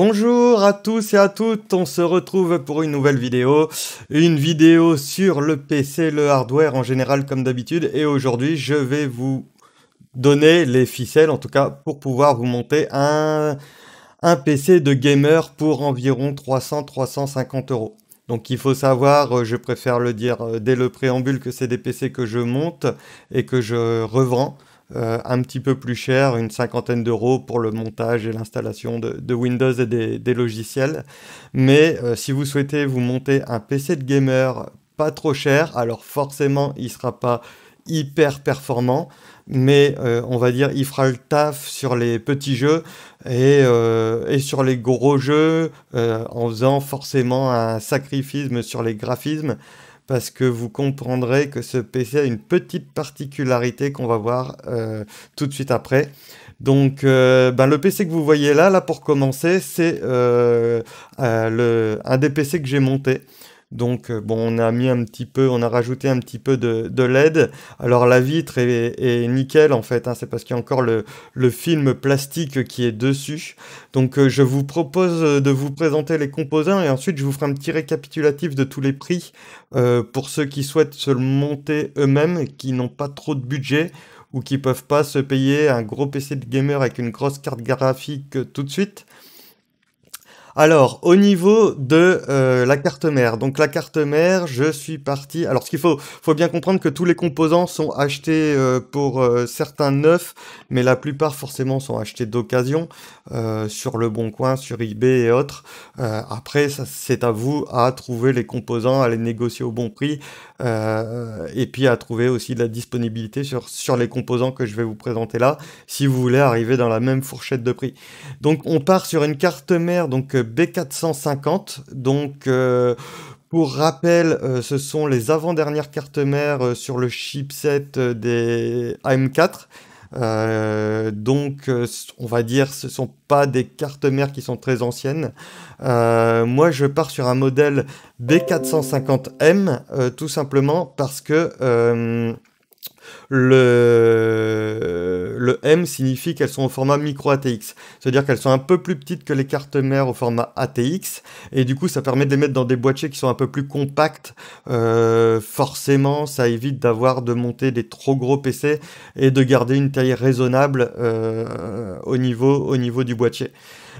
Bonjour à tous et à toutes, on se retrouve pour une nouvelle vidéo, une vidéo sur le PC, le hardware en général comme d'habitude, et aujourd'hui je vais vous donner les ficelles, en tout cas pour pouvoir vous monter un, PC de gamer pour environ 300-350 euros. Donc il faut savoir, je préfère le dire euh, dès le préambule, que c'est des PC que je monte et que je revends. Euh, un petit peu plus cher, une cinquantaine d'euros pour le montage et l'installation de, Windows et des, logiciels. Mais euh, si vous souhaitez vous monter un PC de gamer pas trop cher, alors forcément il sera pas hyper performant, mais euh, on va dire il fera le taf sur les petits jeux et, et sur les gros jeux en faisant forcément un sacrifice sur les graphismes parce que vous comprendrez que ce PC a une petite particularité qu'on va voir euh, tout de suite après. Donc, euh, ben, le PC que vous voyez là, là pour commencer, c'est euh, un des PC que j'ai monté. Donc euh, bon, on a mis un petit peu, on a rajouté un petit peu de, LED. Alors la vitre est, nickel en fait, hein, c'est parce qu'il y a encore le, film plastique qui est dessus. Donc euh, je vous propose de vous présenter les composants et ensuite je vous ferai un petit récapitulatif de tous les prix euh, pour ceux qui souhaitent se le monter eux-mêmes, qui n'ont pas trop de budget ou qui peuvent pas se payer un gros PC de gamer avec une grosse carte graphique tout de suite. Alors, au niveau de euh, la carte mère, donc la carte mère, je suis parti. Alors, ce qu'il faut, faut bien comprendre que tous les composants sont achetés euh, pour euh, certains neufs, mais la plupart forcément sont achetés d'occasion sur le Bon Coin, sur eBay et autres. après, c'est à vous à trouver les composants, à les négocier au bon prix, et puis à trouver aussi de la disponibilité sur sur les composants que je vais vous présenter là, si vous voulez arriver dans la même fourchette de prix. Donc, on part sur une carte mère, donc B450. Donc, euh, pour rappel, euh, ce sont les avant-dernières cartes mères euh, sur le chipset des AM4. donc, on va dire, ce sont pas des cartes mères qui sont très anciennes. moi, je pars sur un modèle B450M, tout simplement parce que le, M signifie qu'elles sont au format micro ATX. C'est-à-dire qu'elles sont un peu plus petites que les cartes mères au format ATX. Et du coup, ça permet de les mettre dans des boîtiers qui sont un peu plus compacts. Euh, forcément, ça évite d'avoir de monter des trop gros PC et de garder une taille raisonnable euh, au niveau du boîtier.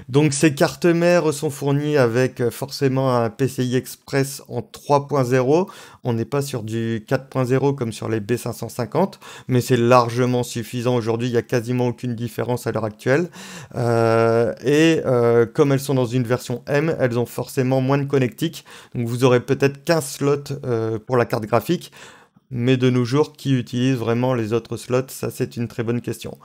Donc ces cartes mères sont fournies avec euh, forcément un PCI Express en 3.0. On n'est pas sur du 4.0 comme sur les B550, mais c'est largement suffisant aujourd'hui. Il n'y a quasiment aucune différence à l'heure actuelle. Euh, et euh, comme elles sont dans une version M, elles ont forcément moins de connectiques. Donc vous aurez peut-être 15 slots pour la carte graphique. Mais de nos jours, qui utilise vraiment les autres slots? Ça, c'est une très bonne question.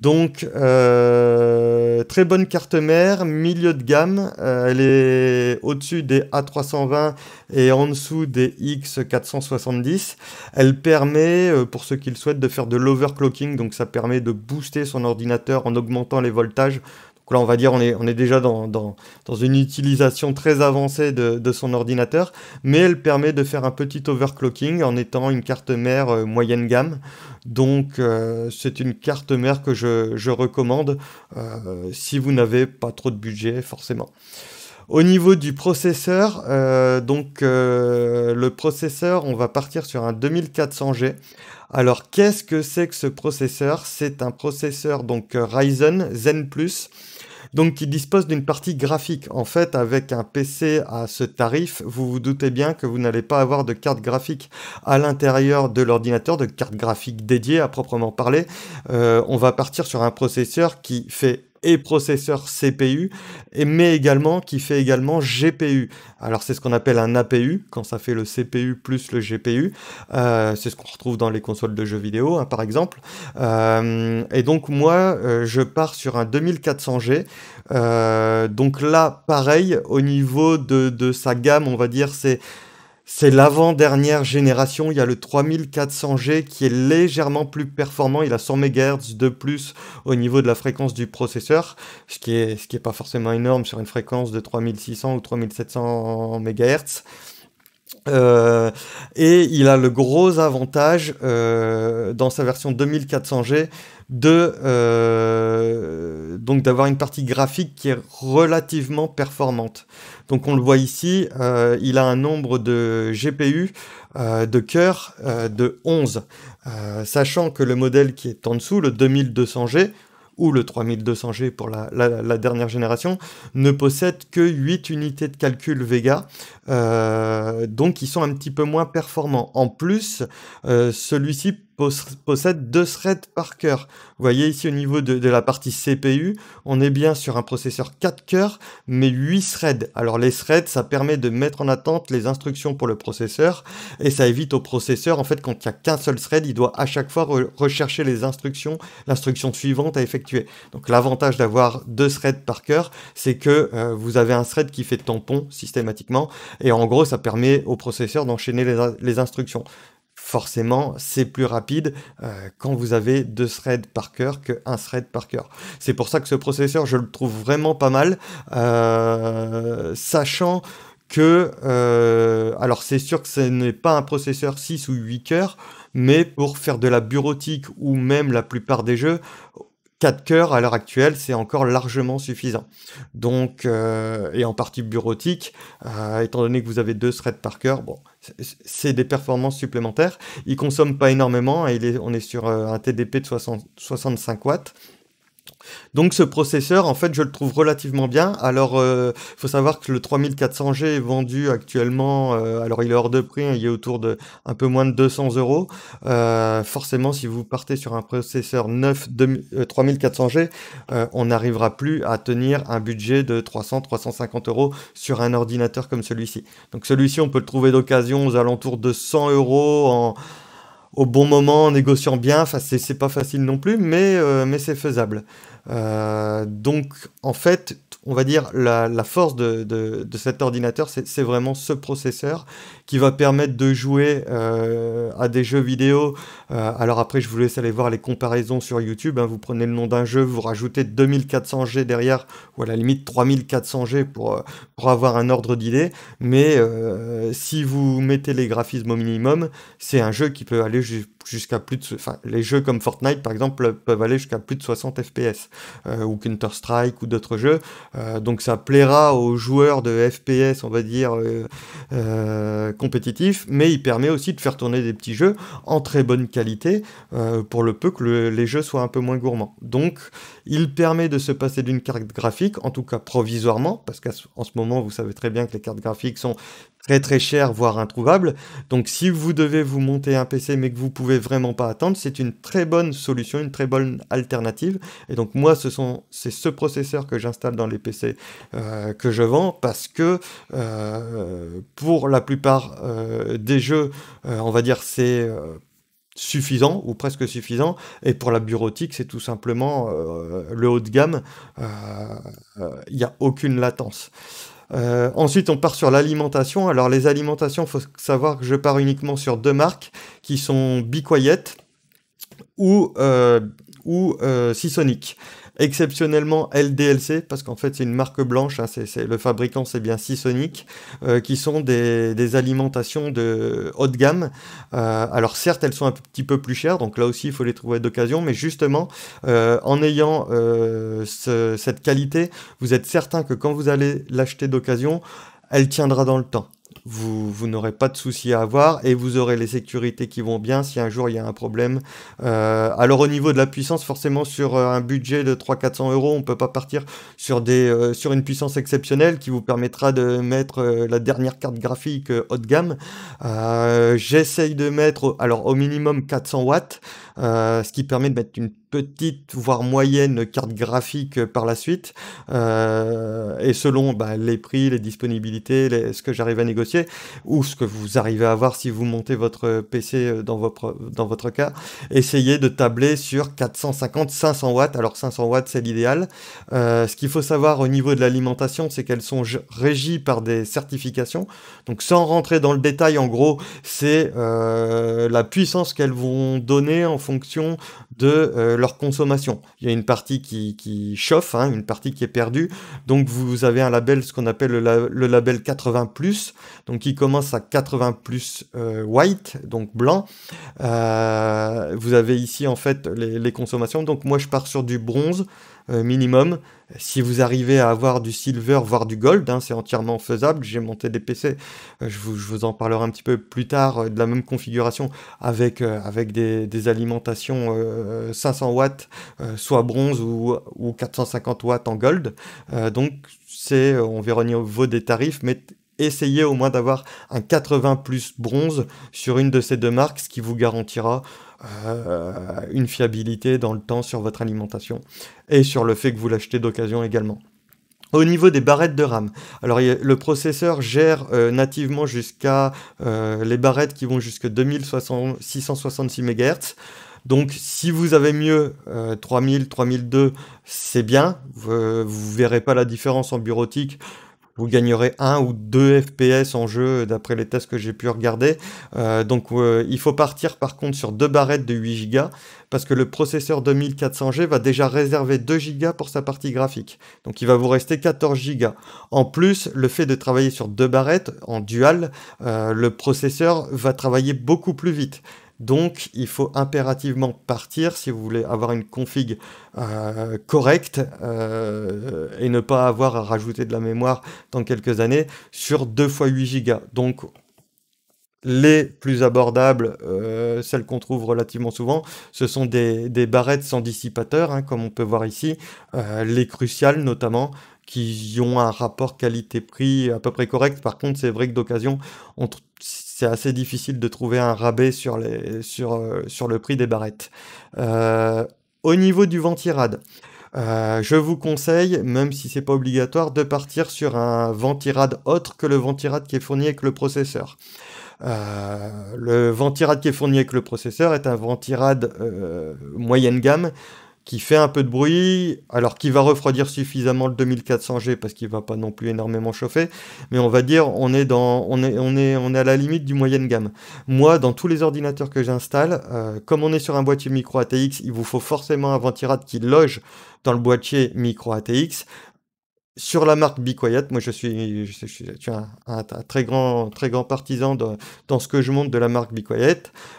Donc, euh, très bonne carte mère, milieu de gamme. Euh, elle est au-dessus des A320 et en dessous des X470. Elle permet, euh, pour ceux qui le souhaitent, de faire de l'overclocking. Donc, ça permet de booster son ordinateur en augmentant les voltages on va dire, on est, on est déjà dans, dans, une utilisation très avancée de, son ordinateur, mais elle permet de faire un petit overclocking en étant une carte mère euh, moyenne gamme. Donc, euh, c'est une carte mère que je, recommande euh, si vous n'avez pas trop de budget, forcément. Au niveau du processeur, donc le processeur, on va partir sur un 2400G. Alors, qu'est-ce que c'est que ce processeur? C'est un processeur donc Ryzen Zen Plus donc qui dispose d'une partie graphique. En fait, avec un PC à ce tarif, vous vous doutez bien que vous n'allez pas avoir de carte graphique à l'intérieur de l'ordinateur, de carte graphique dédiée à proprement parler. Euh, on va partir sur un processeur qui fait et processeur CPU, mais également qui fait également GPU. Alors c'est ce qu'on appelle un APU, quand ça fait le CPU plus le GPU. Euh, c'est ce qu'on retrouve dans les consoles de jeux vidéo, hein, par exemple. Euh, et donc moi, euh, je pars sur un 2400G. donc là, pareil, au niveau de, de sa gamme, on va dire, c'est c'est l'avant-dernière génération, il y a le 3400G qui est légèrement plus performant, il a 100 MHz de plus au niveau de la fréquence du processeur, ce qui est, ce qui pas forcément énorme sur une fréquence de 3600 ou 3700 MHz. et il a le gros avantage dans sa version 2400G de donc d'avoir une partie graphique qui est relativement performante. Donc on le voit ici, il a un nombre de GPU de cœur de 11. Euh, sachant que le modèle qui est en dessous, le 2200G, ou le 3200G pour la, dernière génération, ne possède que 8 unités de calcul Vega, euh, donc ils sont un petit peu moins performants. En plus, euh, celui-ci possède deux threads par cœur. Vous voyez ici au niveau de, la partie CPU, on est bien sur un processeur 4 cœurs, mais 8 threads. Alors les threads, ça permet de mettre en attente les instructions pour le processeur, et ça évite au processeur, en fait, quand il n'y a qu'un seul thread, il doit à chaque fois rechercher les instructions, l'instruction suivante à effectuer. Donc l'avantage d'avoir deux threads par cœur, c'est que euh, vous avez un thread qui fait tampon systématiquement, et en gros, ça permet au processeur d'enchaîner les instructions forcément, c'est plus rapide euh, quand vous avez deux threads par cœur qu'un thread par cœur. C'est pour ça que ce processeur, je le trouve vraiment pas mal, euh, sachant que, euh, alors c'est sûr que ce n'est pas un processeur 6 ou 8 cœurs, mais pour faire de la bureautique ou même la plupart des jeux, 4 cœurs à l'heure actuelle, c'est encore largement suffisant. Donc, et en partie bureautique, étant donné que vous avez deux threads par cœur, c'est des performances supplémentaires. Il consomme pas énormément, est, on est sur euh, un TDP de 65 watts. Donc ce processeur, en fait, je le trouve relativement bien. Alors, il euh, faut savoir que le 3400G est vendu actuellement, euh, alors il est hors de prix, hein, il est autour de un peu moins de 200 euros. Euh, forcément, si vous partez sur un processeur neuf 3400G, on n'arrivera plus à tenir un budget de 300-350 euros sur un ordinateur comme celui-ci. Donc celui-ci, on peut le trouver d'occasion aux alentours de 100 euros en au bon moment en négociant bien. C'est pas facile non plus, mais, mais c'est faisable. Euh, donc, en fait, on va dire la, force de, cet ordinateur, c'est vraiment ce processeur qui va permettre de jouer euh, à des jeux vidéo. Euh, alors après, je vous laisse aller voir les comparaisons sur YouTube. Hein. Vous prenez le nom d'un jeu, vous rajoutez 2400G derrière, ou à la limite 3400G pour, pour avoir un ordre d'idée. Mais si vous mettez les graphismes au minimum, c'est un jeu qui peut aller je jusqu'à plus de... Enfin, les jeux comme Fortnite, par exemple, peuvent aller jusqu'à plus de 60 FPS. Euh, ou Counter-Strike ou d'autres jeux. Euh, donc ça plaira aux joueurs de FPS, on va dire, euh, compétitifs, mais il permet aussi de faire tourner des petits jeux en très bonne qualité, pour le peu que les jeux soient un peu moins gourmands. Donc il permet de se passer d'une carte graphique, en tout cas provisoirement, parce qu'en ce moment, vous savez très bien que les cartes graphiques sont très très cher, voire introuvable. Donc si vous devez vous monter un PC mais que vous pouvez vraiment pas attendre, c'est une très bonne solution, une très bonne alternative. Et donc moi, ce sont c'est ce processeur que j'installe dans les PC euh, que je vends parce que euh, pour la plupart euh, des jeux, on va dire c'est suffisant ou presque suffisant. Et pour la bureautique c'est tout simplement le haut de gamme. Il n'y a aucune latence euh, ensuite, on part sur l'alimentation. Alors, les alimentations, il faut savoir que je pars uniquement sur deux marques qui sont Be ou, euh, euh, exceptionnellement LDLC, parce qu'en fait c'est une marque blanche, hein, c'est, le fabricant c'est bien Seasonic, euh, qui sont des, alimentations de haut de gamme. Euh, alors certes elles sont un petit peu plus chères, donc là aussi il faut les trouver d'occasion, mais justement euh, en ayant cette qualité, vous êtes certain que quand vous allez l'acheter d'occasion, elle tiendra dans le temps vous, n'aurez pas de soucis à avoir et vous aurez les sécurités qui vont bien si un jour il y a un problème. Euh, alors au niveau de la puissance, forcément sur euh, un budget de 300-400 euros, on peut pas partir euh, sur une puissance exceptionnelle qui vous permettra de mettre la dernière carte graphique haut de gamme. J'essaye de mettre alors au minimum 400 watts, ce qui permet de mettre une petite, voire moyenne carte graphique par la suite. Euh, et selon bah, les prix, les disponibilités, ce que j'arrive à négocier, ou ce que vous arrivez à avoir si vous montez votre PC euh, dans votre, dans votre cas, essayez de tabler sur 450-500 watts. Alors 500 watts, c'est l'idéal. Euh, ce qu'il faut savoir au niveau de l'alimentation, c'est qu'elles sont régies par des certifications. Donc sans rentrer dans le détail, en gros, c'est la puissance qu'elles vont donner fonction de leur consommation. Il y a une partie qui, chauffe, hein, une partie qui est perdue. Donc vous avez un label, ce qu'on appelle le, label 80+, donc qui commence à 80 plus euh, white, donc blanc. Euh, vous avez ici en fait les, consommations. Donc moi je pars sur du bronze, euh, minimum. Si vous arrivez à avoir du silver, voire du gold, hein, c'est entièrement faisable. J'ai monté des PC, euh, je, vous, en parlerai un petit peu plus tard, euh, de la même configuration avec, avec des, alimentations 500 watts, soit bronze ou, ou, 450 watts en gold. donc c'est, on verra au niveau des tarifs, mais essayez au moins d'avoir un 80 plus bronze sur une de ces deux marques, ce qui vous garantira euh, une fiabilité dans le temps sur votre alimentation et sur le fait que vous l'achetez d'occasion également. Au niveau des barrettes de RAM, alors le processeur gère euh, nativement jusqu'à euh, les barrettes qui vont jusqu'à 2666 MHz. Donc si vous avez mieux 3000, 3002, c'est bien. Vous, ne verrez pas la différence en bureautique vous gagnerez 1 ou 2 FPS en jeu d'après les tests que j'ai pu regarder. Euh, donc euh, il faut partir par contre sur deux barrettes de 8 Go parce que le processeur 2400G va déjà réserver 2 Go pour sa partie graphique. Donc il va vous rester 14 Go. En plus, le fait de travailler sur deux barrettes en dual, euh, le processeur va travailler beaucoup plus vite. Donc, il faut impérativement partir si vous voulez avoir une config euh, correcte euh, et ne pas avoir à rajouter de la mémoire dans quelques années sur 2 x 8 Go. Donc, les plus abordables, euh, celles qu'on trouve relativement souvent, ce sont des, barrettes sans dissipateur, hein, comme on peut voir ici, les cruciales notamment, qui ont un rapport qualité-prix à peu près correct. Par contre, c'est vrai que d'occasion, on c'est assez difficile de trouver un rabais sur, les, sur, euh, le prix des barrettes. Euh, au niveau du ventirad, euh, je vous conseille, même si c'est pas obligatoire, de partir sur un ventirad autre que le ventirad qui est fourni avec le processeur. le ventirad qui est fourni avec le processeur est un ventirad moyenne gamme qui fait un peu de bruit, alors qui va refroidir suffisamment le 2400G parce qu'il va pas non plus énormément chauffer, mais on va dire on est dans on est on est on est à la limite du moyenne gamme. Moi, dans tous les ordinateurs que j'installe, euh, comme on est sur un boîtier micro ATX, il vous faut forcément un ventirad qui loge dans le boîtier micro ATX. Sur la marque Be moi je suis, je suis, un, très grand, très grand partisan dans ce que je monte de la marque Be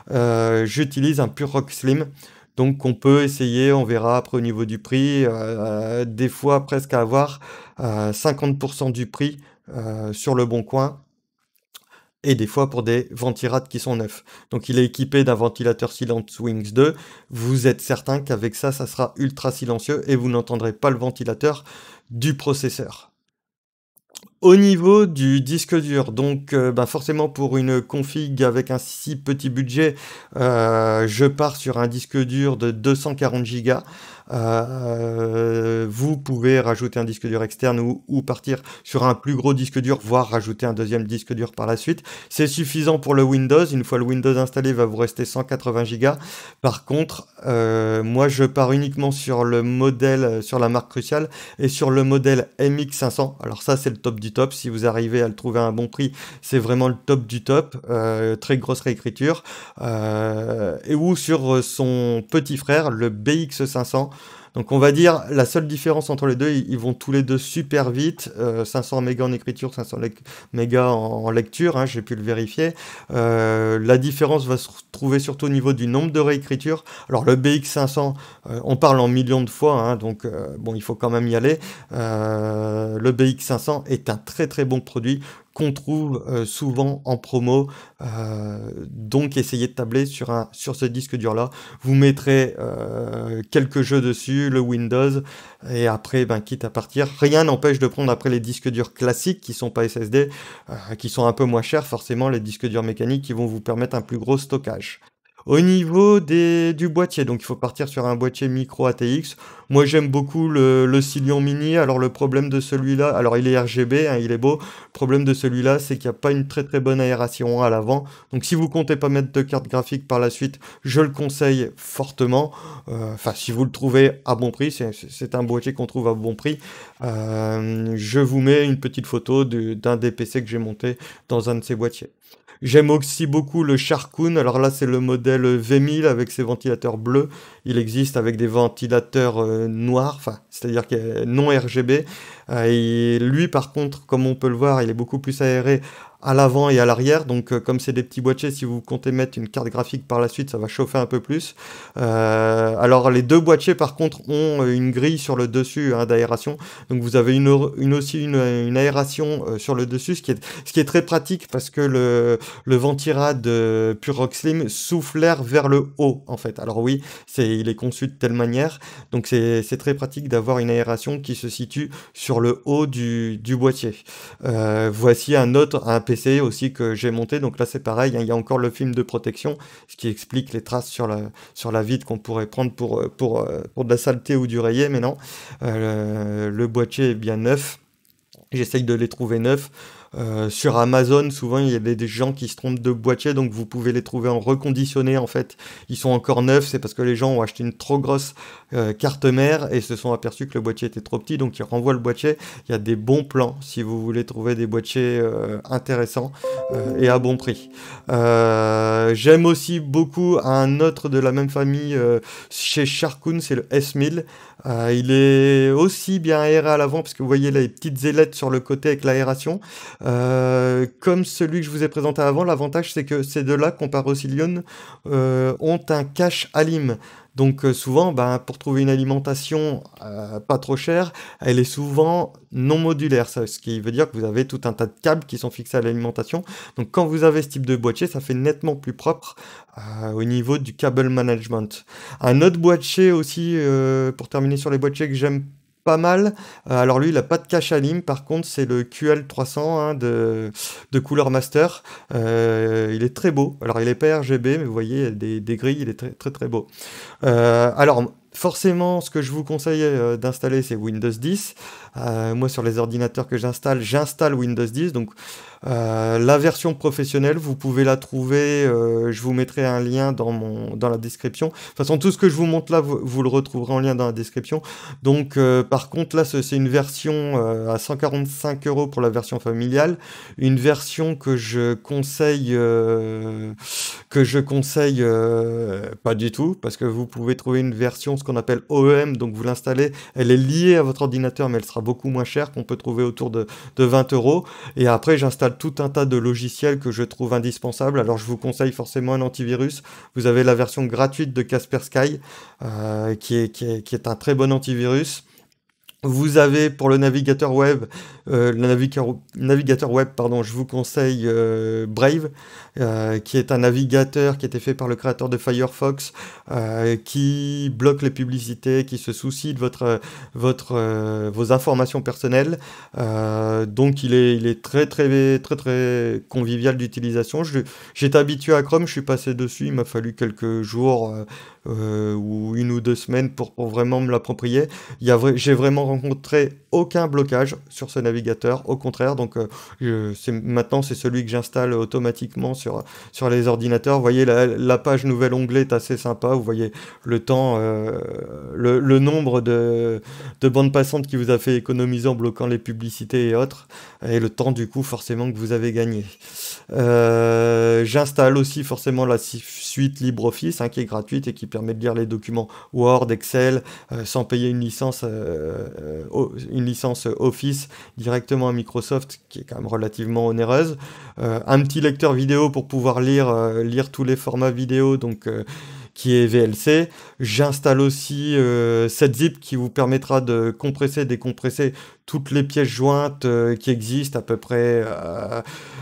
euh, J'utilise un Pure Rock Slim. Donc on peut essayer, on verra après au niveau du prix, euh, des fois presque avoir 50% euh, du prix euh, sur le bon coin et des fois pour des ventirades qui sont neufs. Donc il est équipé d'un ventilateur Silent Wings 2. Vous êtes certain qu'avec ça, ça sera ultra silencieux et vous n'entendrez pas le ventilateur du processeur. Au niveau du disque dur, donc euh, bah, forcément pour une config avec un si petit budget, euh, je pars sur un disque dur de 240 Go. Euh, vous pouvez rajouter un disque dur externe ou, partir sur un plus gros disque dur, voire rajouter un deuxième disque dur par la suite. C'est suffisant pour le Windows. Une fois le Windows installé, il va vous rester 180 Go. Par contre, euh, moi je pars uniquement sur le modèle, sur la marque Crucial et sur le modèle MX500. Alors ça c'est le top du top. Si vous arrivez à le trouver à un bon prix, c'est vraiment le top du top. Euh, très grosse réécriture. et ou sur son petit frère, le BX500. Donc on va dire la seule différence entre les deux, ils, vont tous les deux super vite, 500 euh, mégas en écriture, 500 mégas en, lecture, hein, j'ai pu le vérifier. Euh, la différence va se trouver surtout au niveau du nombre de réécritures. Alors le BX500, euh, on parle en millions de fois, hein, donc bon, il faut quand même y aller. le BX500 est un très très bon produit qu'on trouve euh, souvent en promo. Euh, donc essayez de tabler sur, un, sur ce disque dur là. Vous mettrez euh, quelques jeux dessus, le Windows, et après, ben, quitte à partir, rien n'empêche de prendre après les disques durs classiques qui sont pas SSD, qui sont un peu moins chers forcément, les disques durs mécaniques qui vont vous permettre un plus gros stockage. Au niveau des, du boîtier, donc il faut partir sur un boîtier micro ATX. Moi j'aime beaucoup le, le Silion Mini. Alors le problème de celui-là, alors il est RGB, hein, il est beau. Le problème de celui-là, c'est qu'il n'y a pas une très très bonne aération à l'avant. Donc si vous comptez pas mettre de carte graphique par la suite, je le conseille fortement. Euh, enfin si vous le trouvez à bon prix, c'est un boîtier qu'on trouve à bon prix. Euh, je vous mets une petite photo d'un des PC que j'ai monté dans un de ces boîtiers. J'aime aussi beaucoup le Sharkoon. Alors là, c'est le modèle V1000 avec ses ventilateurs bleus. Il existe avec des ventilateurs euh, noirs, c'est-à-dire non RGB. Euh, lui, par contre, comme on peut le voir, il est beaucoup plus aéré à l'avant et à l'arrière. Donc, euh, comme c'est des petits boîtiers, si vous comptez mettre une carte graphique par la suite, ça va chauffer un peu plus. Euh, alors, les deux boîtiers, par contre, ont euh, une grille sur le dessus hein, d'aération. Donc, vous avez une, aussi une, aération sur le dessus, ce qui, est, ce qui est très pratique parce que le, le ventirad Pure Rock Slim souffle l'air vers le haut, en fait. Alors oui, c'est, il est conçu de telle manière. Donc, c'est, très pratique d'avoir une aération qui se situe sur le haut du, du boîtier. voici un autre, un aussi que j'ai monté. Donc là, c'est pareil, hein, il y a encore le film de protection, ce qui explique les traces sur la, sur la qu'on pourrait prendre pour, euh, pour, euh, pour de la saleté ou du rayé, mais non. Euh, le boîtier est bien neuf. J'essaye de les trouver neufs. Euh, sur Amazon, souvent il y a des, gens qui se trompent de boîtier, donc vous pouvez les trouver en reconditionné en fait. Ils sont encore neufs, c'est parce que les gens ont acheté une trop grosse euh, carte mère et se sont aperçus que le boîtier était trop petit, donc ils renvoient le boîtier. Il y a des bons plans si vous voulez trouver des boîtiers euh, intéressants et à bon prix. J'aime aussi beaucoup un autre de la même famille chez Sharkoon, c'est le S1000. Il est aussi bien aéré à l'avant parce que vous voyez les petites ailettes sur le côté avec l'aération. Euh, comme celui que je vous ai présenté avant, l'avantage c'est que ces deux-là, comparé au Cilion, euh, ont un cache alim. Donc euh, souvent, ben, pour trouver une alimentation pas trop chère, elle est souvent non modulaire, ce qui veut dire que vous avez tout un tas de câbles qui sont fixés à l'alimentation. Donc quand vous avez ce type de boîtier, ça fait nettement plus propre au niveau du cable management. Un autre boîtier aussi, pour terminer sur les boîtiers que j'aime pas mal. Euh, alors lui, il n'a pas de cache à par contre, c'est le QL300 hein, de, de Cooler Master. Euh, il est très beau. Alors il est pas RGB, mais vous voyez, des, des grilles, il est très très très beau. Euh, alors Forcément, ce que je vous conseille d'installer, c'est Windows 10. Euh, moi, sur les ordinateurs que j'installe, j'installe Windows 10. Donc, euh, la version professionnelle, vous pouvez la trouver. je vous mettrai un lien dans, mon, dans la description. De toute façon, tout ce que je vous montre là, vous, le retrouverez en lien dans la description. Donc, par contre, là, c'est une version à 145 euros pour la version familiale. Une version que je conseille, que je conseille pas du tout, parce que vous pouvez trouver une version qu'on appelle OEM, donc vous l'installez, elle est liée à votre ordinateur, mais elle sera beaucoup moins chère, qu'on peut trouver autour de, 20 euros. Et après, j'installe tout un tas de logiciels que je trouve indispensables. Alors, je vous conseille forcément un antivirus. Vous avez la version gratuite de euh, est, qui, est, qui est un très bon antivirus. Vous avez pour le navigateur web, euh, le navigateur, navigateur, web, pardon, je vous conseille euh, Brave, euh, qui est un navigateur qui a été fait par le créateur de Firefox, qui bloque les publicités, qui se soucie de votre, votre, vos informations personnelles. donc il est, il est très très très très convivial d'utilisation. J'étais habitué à Chrome, je suis passé dessus, il m'a fallu quelques jours ou une ou deux semaines pour, vraiment me l'approprier. J'ai vraiment rencontré aucun blocage sur ce navigateur, au contraire. Donc euh, maintenant c'est celui que j'installe automatiquement sur, sur les ordinateurs. Vous voyez la, page nouvel onglet est assez sympa. Vous voyez le temps, euh, le, nombre de, de bandes passantes qui vous a fait économiser en bloquant les publicités et autres, et le temps du coup forcément que vous avez gagné. Euh, j'installe aussi forcément la suite LibreOffice hein, qui est gratuite et qui permet de lire les documents Word, Excel sans payer une licence euh, une licence Office directement à Microsoft, qui est quand même relativement onéreuse. Euh, un petit lecteur vidéo pour pouvoir lire, euh, lire tous les formats vidéo, donc qui est VLC. J'installe aussi euh, cette zip qui vous permettra de compresser, décompresser toutes les pièces jointes qui existent à peu près,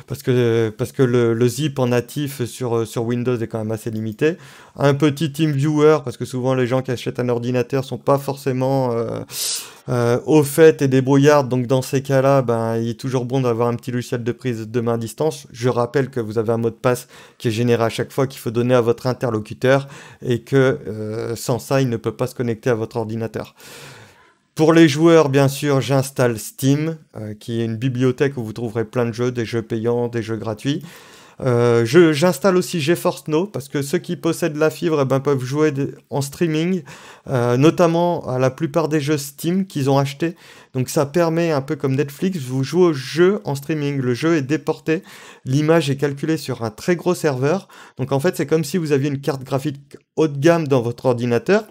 parce que, parce que le, zip en natif sur, sur Windows est quand même assez limité. Un petit TeamViewer, parce que souvent les gens qui achètent un ordinateur sont pas forcément euh, au fait et débrouillard. Donc dans ces cas-là, ben, il est toujours bon d'avoir un petit logiciel de prise de main à distance. Je rappelle que vous avez un mot de passe qui est généré à chaque fois qu'il faut donner à votre interlocuteur et que euh, sans ça, il ne peut pas se connecter à votre ordinateur. Pour les joueurs, bien sûr, j'installe Steam, euh, qui est une bibliothèque où vous trouverez plein de jeux, des jeux payants, des jeux gratuits. Euh, j'installe aussi GeForce Now parce que ceux qui possèdent la fibre eh ben, peuvent jouer en streaming, euh, notamment à la plupart des jeux Steam qu'ils ont achetés. Donc ça permet, un peu comme Netflix, vous jouez au jeu en streaming. Le jeu est déporté, l'image est calculée sur un très gros serveur. Donc en fait, c'est comme si vous aviez une carte graphique haut de gamme dans votre ordinateur.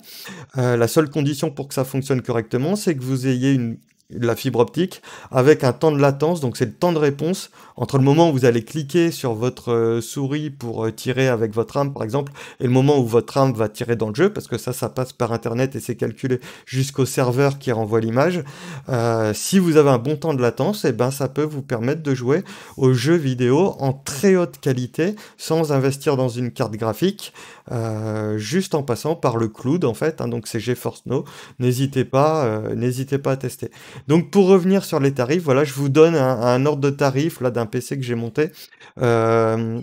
Euh, la seule condition pour que ça fonctionne correctement, c'est que vous ayez une, la fibre optique avec un temps de latence, donc c'est le temps de réponse entre le moment où vous allez cliquer sur votre euh, souris pour euh, tirer avec votre arme par exemple et le moment où votre arme va tirer dans le jeu parce que ça ça passe par internet et c'est calculé jusqu'au serveur qui renvoie l'image. Euh, si vous avez un bon temps de latence, et eh ben ça peut vous permettre de jouer aux jeux vidéo en très haute qualité sans investir dans une carte graphique, juste en passant par le cloud en fait. Hein, donc c'est GeForce Now. N'hésitez pas, n'hésitez pas à tester. Donc pour revenir sur les tarifs, voilà, je vous donne un, ordre de tarif là d'un PC que j'ai monté. Euh,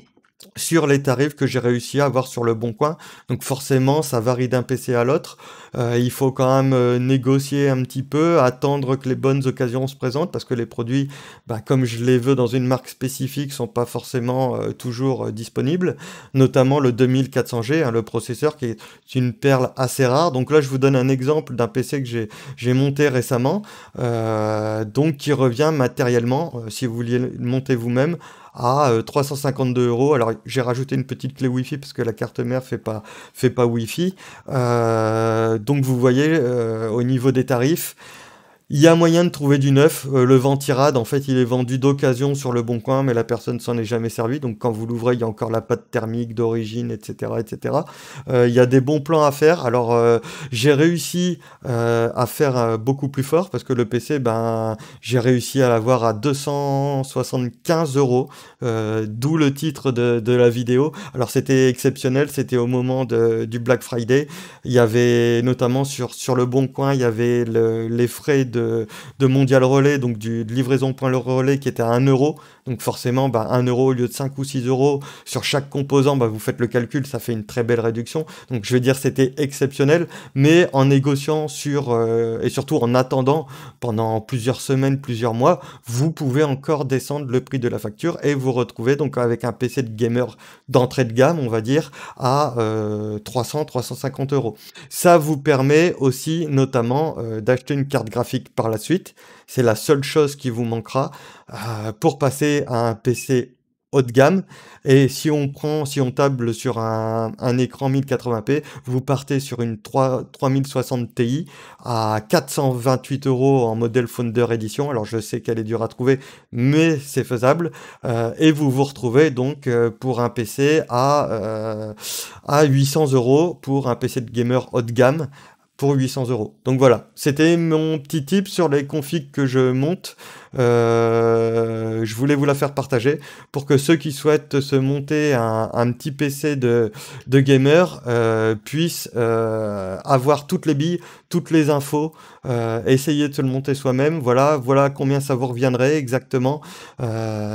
sur les tarifs que j'ai réussi à avoir sur le bon coin. Donc forcément, ça varie d'un PC à l'autre. Euh, il faut quand même euh, négocier un petit peu, attendre que les bonnes occasions se présentent, parce que les produits, bah, comme je les veux dans une marque spécifique, sont pas forcément toujours disponibles. Notamment le 2400G, hein, le processeur qui est une perle assez rare. Donc là, je vous donne un exemple d'un PC que j'ai monté récemment, donc qui revient matériellement, si vous vouliez le monter vous-même, à 352 euh, euros. Alors j'ai rajouté une petite clé Wi-Fi parce que la carte mère fait pas fait pas Wi-Fi. Euh, donc vous voyez euh, au niveau des tarifs. Il y a moyen de trouver du neuf. Euh, le Ventirad, en fait, il est vendu d'occasion sur le bon coin, mais la personne s'en est jamais servi. Donc, quand vous l'ouvrez, il y a encore la pâte thermique d'origine, etc., etc. Euh, il y a des bons plans à faire. Alors, euh, j'ai réussi à faire beaucoup plus fort parce que le PC, ben, j'ai réussi à l'avoir à 275 euros, d'où le titre de, de, la vidéo. Alors, c'était exceptionnel. C'était au moment de, du Black Friday. Il y avait notamment sur sur le bon coin, il y avait le, les frais de de, Mondial Relais, donc du, livraison point le relais qui était à 1 euro. Donc forcément, bah, 1 euro au lieu de 5 ou 6 euros sur chaque composant, bah, vous faites le calcul, ça fait une très belle réduction. Donc je vais dire c'était exceptionnel, mais en négociant sur euh, et surtout en attendant pendant plusieurs semaines, plusieurs mois, vous pouvez encore descendre le prix de la facture et vous retrouver donc avec un PC de gamer d'entrée de gamme, on va dire, à 300-350 euh, euros. Ça vous permet aussi notamment euh, d'acheter une carte graphique par la suite. C'est la seule chose qui vous manquera euh, pour passer à un PC haut de gamme. Et si on prend, si on table sur un, écran 1080p, vous partez sur une 3, 3060 Ti à 428 euros en modèle Founder Edition. Alors je sais qu'elle est dure à trouver, mais c'est faisable. Euh, et vous vous retrouvez donc euh, pour un PC à, à 800 euros pour un PC de gamer haut de gamme pour 800 euros. Donc voilà, c'était mon petit tip sur les configs que je monte. Euh, je voulais vous la faire partager pour que ceux qui souhaitent se monter un, petit PC de, de gamer euh, puissent euh, avoir toutes les billes, toutes les infos, essayer de se le monter soi-même. Voilà, voilà combien ça vous reviendrait exactement.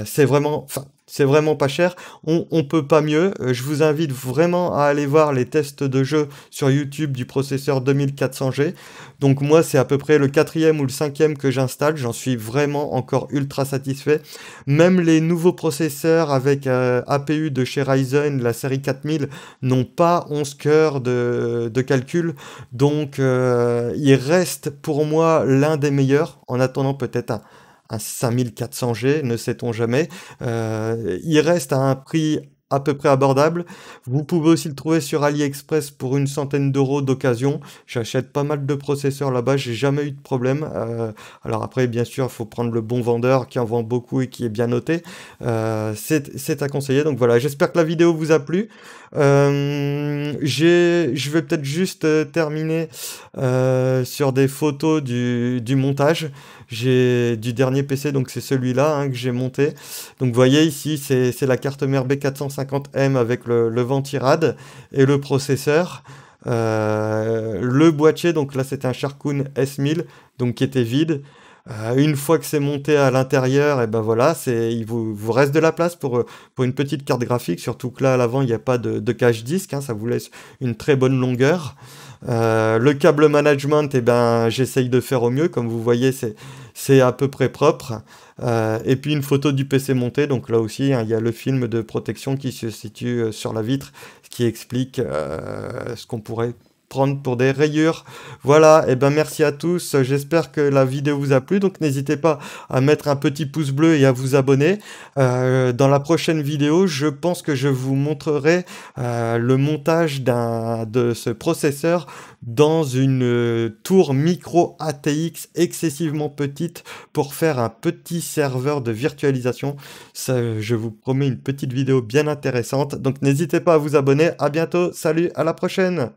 c'est vraiment, c'est vraiment pas cher. On, peut pas mieux. Euh, je vous invite vraiment à aller voir les tests de jeu sur YouTube du processeur 2400G. Donc moi, c'est à peu près le quatrième ou le cinquième que j'installe. J'en suis vraiment encore ultra satisfait. Même les nouveaux processeurs avec euh, APU de chez Ryzen, la série 4000, n'ont pas 11 cœurs de, calcul. Donc euh, il reste pour moi l'un des meilleurs. En attendant peut-être un un 5400G, ne sait-on jamais. Euh, il reste à un prix à peu près abordable. Vous pouvez aussi le trouver sur AliExpress pour une centaine d'euros d'occasion. J'achète pas mal de processeurs là-bas, j'ai jamais eu de problème. Euh, alors après, bien sûr, il faut prendre le bon vendeur qui en vend beaucoup et qui est bien noté. Euh, c'est à conseiller. Donc voilà, j'espère que la vidéo vous a plu. Je vais peut-être juste terminer sur des photos du montage. J'ai du dernier PC, donc c'est celui-là hein, que j'ai monté. Donc vous voyez ici, c'est la carte mère B450M avec le, le ventirad et le processeur. Euh, le boîtier, donc là c'était un Sharkoon S1000, donc qui était vide. Euh, une fois que c'est monté à l'intérieur, et ben voilà, c'est il vous, reste de la place pour, pour une petite carte graphique, surtout que là à l'avant il n'y a pas de, de cache disque, hein, ça vous laisse une très bonne longueur. Euh, le câble management, eh ben, j'essaye de faire au mieux. Comme vous voyez, c'est à peu près propre. Euh, et puis une photo du PC monté. Donc là aussi, hein, il y a le film de protection qui se situe euh, sur la vitre, ce qui explique ce qu'on pourrait pour des rayures. Voilà, et eh ben merci à tous. J'espère que la vidéo vous a plu. Donc n'hésitez pas à mettre un petit pouce bleu et à vous abonner. Euh, dans la prochaine vidéo, je pense que je vous montrerai euh, le montage d'un de ce processeur dans une euh, tour micro ATX excessivement petite pour faire un petit serveur de virtualisation. Je vous promets une petite vidéo bien intéressante. Donc n'hésitez pas à vous abonner. À bientôt. Salut, à la prochaine.